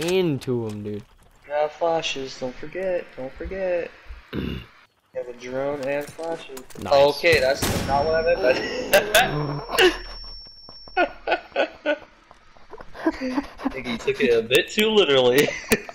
into him, dude. Got flashes, don't forget, don't forget. you have a drone and flashes. Nice. Okay, that's not what I meant. I think he took it a bit too literally.